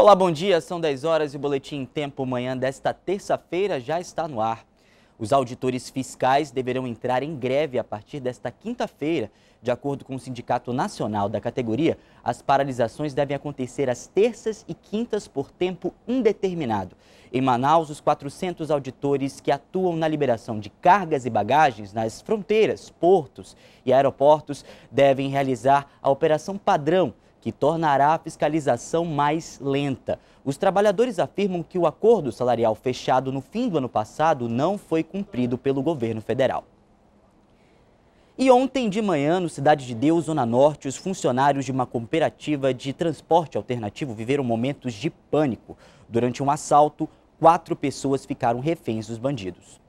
Olá, bom dia. São 10 horas e o Boletim Tempo Manhã desta terça-feira já está no ar. Os auditores fiscais deverão entrar em greve a partir desta quinta-feira. De acordo com o Sindicato Nacional da categoria, as paralisações devem acontecer às terças e quintas por tempo indeterminado. Em Manaus, os 400 auditores que atuam na liberação de cargas e bagagens nas fronteiras, portos e aeroportos devem realizar a operação padrão que tornará a fiscalização mais lenta. Os trabalhadores afirmam que o acordo salarial fechado no fim do ano passado não foi cumprido pelo governo federal. E ontem de manhã, no Cidade de Deus, Zona Norte, os funcionários de uma cooperativa de transporte alternativo viveram momentos de pânico. Durante um assalto, quatro pessoas ficaram reféns dos bandidos.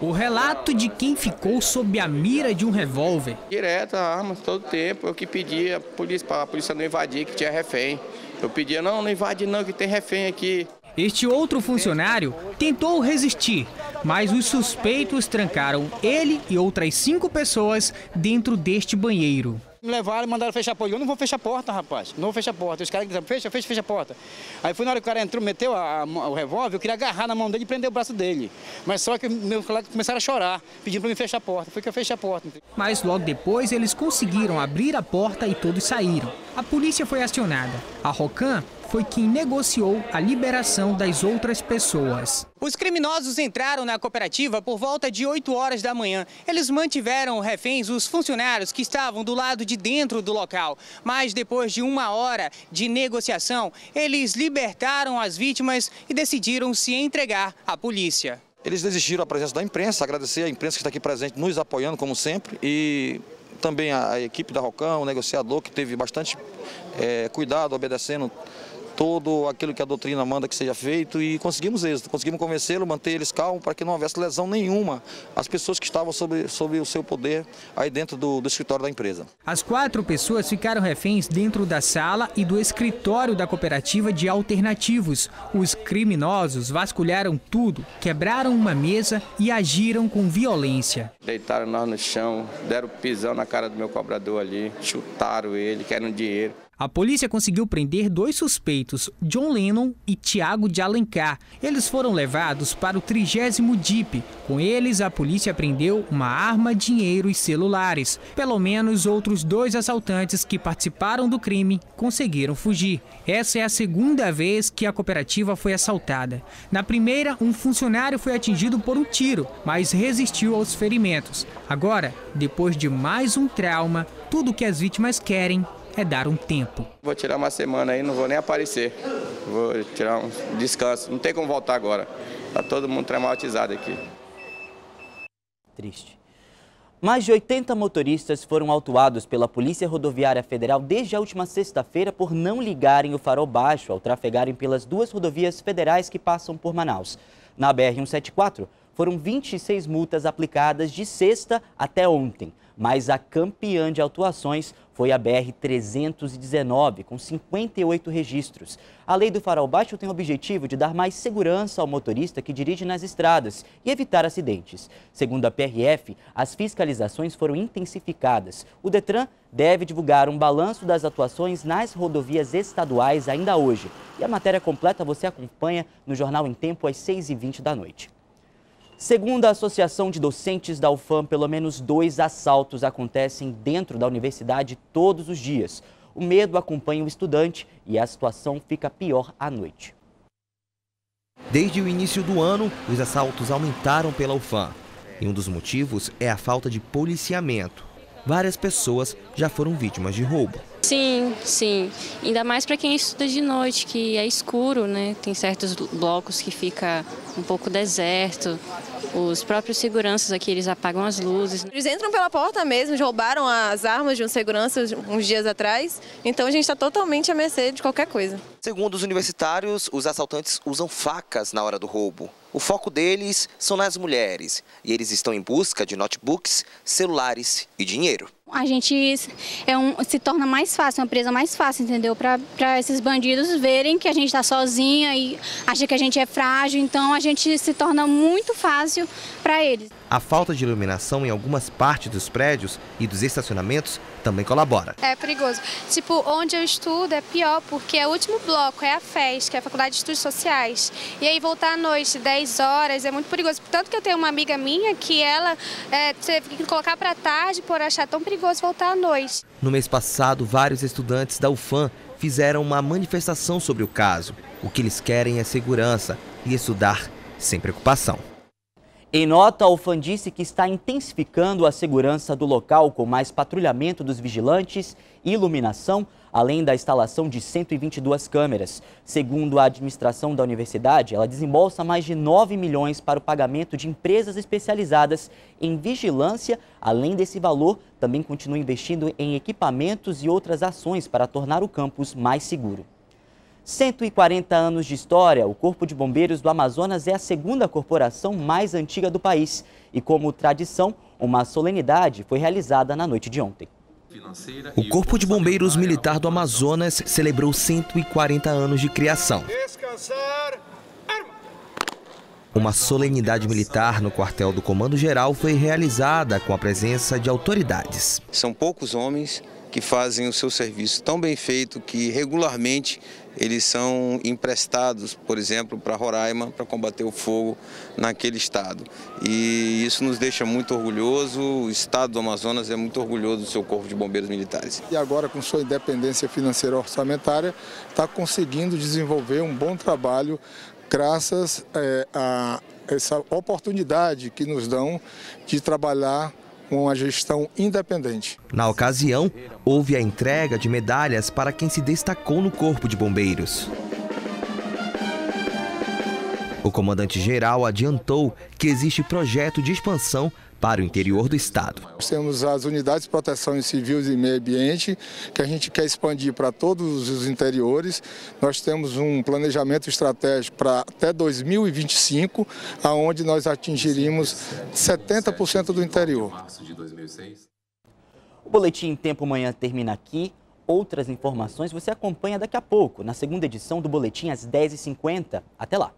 O relato de quem ficou sob a mira de um revólver. Direto, armas, todo tempo. Eu que pedia a polícia, para a polícia não invadir, que tinha refém. Eu pedia, não, não invade não, que tem refém aqui. Este outro funcionário tentou resistir, mas os suspeitos trancaram ele e outras cinco pessoas dentro deste banheiro. Me levaram e mandaram fechar a porta. Eu não vou fechar a porta, rapaz. Não vou fechar a porta. Os caras disseram, fecha, fecha, fecha a porta. Aí foi na hora que o cara entrou, meteu a, a, o revólver, eu queria agarrar na mão dele e prender o braço dele. Mas só que meus colegas começaram a chorar, pedindo para me fechar a porta. Foi que eu fechei a porta. Mas logo depois eles conseguiram abrir a porta e todos saíram. A polícia foi acionada. A Rocan foi quem negociou a liberação das outras pessoas. Os criminosos entraram na cooperativa por volta de 8 horas da manhã. Eles mantiveram reféns os funcionários que estavam do lado de dentro do local. Mas depois de uma hora de negociação, eles libertaram as vítimas e decidiram se entregar à polícia. Eles desistiram da presença da imprensa, agradecer a imprensa que está aqui presente, nos apoiando como sempre, e também a equipe da Rocão, o negociador, que teve bastante é, cuidado, obedecendo todo aquilo que a doutrina manda que seja feito e conseguimos êxito, conseguimos convencê-lo, manter eles calmos para que não houvesse lesão nenhuma às pessoas que estavam sob, sob o seu poder aí dentro do, do escritório da empresa. As quatro pessoas ficaram reféns dentro da sala e do escritório da cooperativa de alternativos. Os criminosos vasculharam tudo, quebraram uma mesa e agiram com violência. Deitaram nós no chão, deram pisão na cara do meu cobrador ali, chutaram ele, querem dinheiro. A polícia conseguiu prender dois suspeitos, John Lennon e Tiago de Alencar. Eles foram levados para o 30 DIP. Com eles, a polícia prendeu uma arma, dinheiro e celulares. Pelo menos outros dois assaltantes que participaram do crime conseguiram fugir. Essa é a segunda vez que a cooperativa foi assaltada. Na primeira, um funcionário foi atingido por um tiro, mas resistiu aos ferimentos. Agora, depois de mais um trauma, tudo o que as vítimas querem é dar um tempo. Vou tirar uma semana aí, não vou nem aparecer. Vou tirar um descanso. Não tem como voltar agora. Tá todo mundo traumatizado aqui. Triste. Mais de 80 motoristas foram autuados pela Polícia Rodoviária Federal desde a última sexta-feira por não ligarem o farol baixo ao trafegarem pelas duas rodovias federais que passam por Manaus. Na BR-174, foram 26 multas aplicadas de sexta até ontem, mas a campeã de autuações foi a BR-319, com 58 registros. A lei do farol baixo tem o objetivo de dar mais segurança ao motorista que dirige nas estradas e evitar acidentes. Segundo a PRF, as fiscalizações foram intensificadas. O Detran deve divulgar um balanço das atuações nas rodovias estaduais ainda hoje. E a matéria completa você acompanha no Jornal em Tempo às 6h20 da noite. Segundo a Associação de Docentes da UFAM, pelo menos dois assaltos acontecem dentro da universidade todos os dias. O medo acompanha o estudante e a situação fica pior à noite. Desde o início do ano, os assaltos aumentaram pela UFAM. E um dos motivos é a falta de policiamento. Várias pessoas já foram vítimas de roubo. Sim, sim. Ainda mais para quem estuda de noite, que é escuro, né? Tem certos blocos que fica um pouco deserto. Os próprios seguranças aqui, eles apagam as luzes. Eles entram pela porta mesmo, roubaram as armas de um segurança uns dias atrás. Então a gente está totalmente à mercê de qualquer coisa. Segundo os universitários, os assaltantes usam facas na hora do roubo. O foco deles são nas mulheres e eles estão em busca de notebooks, celulares e dinheiro. A gente é um, se torna mais fácil, uma presa mais fácil, entendeu? Para esses bandidos verem que a gente está sozinha e acha que a gente é frágil, então a gente se torna muito fácil para eles. A falta de iluminação em algumas partes dos prédios e dos estacionamentos também colabora. É perigoso. Tipo, onde eu estudo é pior, porque é o último bloco, é a FES, que é a Faculdade de Estudos Sociais. E aí voltar à noite, 10 horas, é muito perigoso. Tanto que eu tenho uma amiga minha que ela é, teve que colocar para tarde por achar tão perigoso voltar à noite. No mês passado, vários estudantes da UFAM fizeram uma manifestação sobre o caso. O que eles querem é segurança e estudar sem preocupação. Em nota, a UFAM disse que está intensificando a segurança do local com mais patrulhamento dos vigilantes iluminação, além da instalação de 122 câmeras. Segundo a administração da universidade, ela desembolsa mais de 9 milhões para o pagamento de empresas especializadas em vigilância. Além desse valor, também continua investindo em equipamentos e outras ações para tornar o campus mais seguro. 140 anos de história, o Corpo de Bombeiros do Amazonas é a segunda corporação mais antiga do país. E como tradição, uma solenidade foi realizada na noite de ontem. O Corpo de Bombeiros Militar do Amazonas celebrou 140 anos de criação. Uma solenidade militar no quartel do Comando Geral foi realizada com a presença de autoridades. São poucos homens que fazem o seu serviço tão bem feito que regularmente eles são emprestados, por exemplo, para Roraima para combater o fogo naquele estado. E isso nos deixa muito orgulhoso. O estado do Amazonas é muito orgulhoso do seu corpo de bombeiros militares. E agora, com sua independência financeira orçamentária, está conseguindo desenvolver um bom trabalho graças é, a essa oportunidade que nos dão de trabalhar uma gestão independente. Na ocasião, houve a entrega de medalhas para quem se destacou no Corpo de Bombeiros. O comandante-geral adiantou que existe projeto de expansão para o interior do estado. Nós temos as unidades de proteção civil e meio ambiente, que a gente quer expandir para todos os interiores. Nós temos um planejamento estratégico para até 2025, aonde nós atingiríamos 70% do interior. O Boletim Tempo Manhã termina aqui. Outras informações você acompanha daqui a pouco, na segunda edição do Boletim às 10h50. Até lá!